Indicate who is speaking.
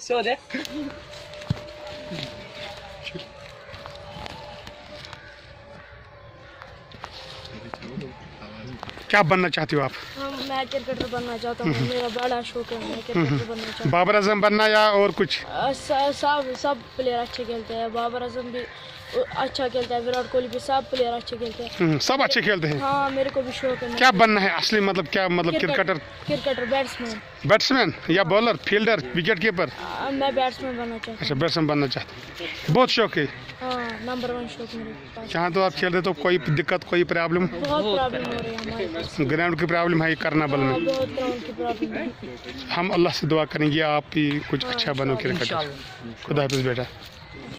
Speaker 1: そうで。
Speaker 2: क्या बनना चाहती हो आप?
Speaker 3: मैं क्रिकेटर बनना चाहता हूँ मेरा बड़ा शौक है मैं क्रिकेटर बनना चाहता
Speaker 2: बाबर आज़म बनना या और कुछ?
Speaker 3: सब सब प्लेयर अच्छे खेलते हैं बाबर आज़म भी अच्छा खेलता है विराट कोहली भी सब प्लेयर अच्छे खेलते हैं।
Speaker 2: हम्म, सब अच्छे खेलते हैं?
Speaker 3: हाँ मेरे को भी शौक है
Speaker 2: क्या बनना है असली मतलब क्या मतलब क्रिकेटर
Speaker 3: क्रिकेटर बैट्समैन
Speaker 2: बैट्समैन या बॉलर फील्डर विकेट कीपर
Speaker 3: मैं बैट्समैन बनना चाहता
Speaker 2: अच्छा बैट्समैन बनना चाहते हैं। बहुत शौक है।
Speaker 3: हाँ। नंबर वन शॉप मेरे पास।
Speaker 2: यहाँ तो आप खेल रहे तो कोई दिक्कत कोई प्रॉब्लम?
Speaker 3: बहुत प्रॉब्लम हो रही है हमारे
Speaker 2: ग्राउंड की प्रॉब्लम है ये करना बल
Speaker 3: हाँ,
Speaker 2: में
Speaker 3: बहुत ग्राउंड की प्रॉब्लम है।
Speaker 2: हम अल्लाह से दुआ करेंगे आप भी कुछ अच्छा बनो क्रिकेट। खुदा हाफिज बेटा।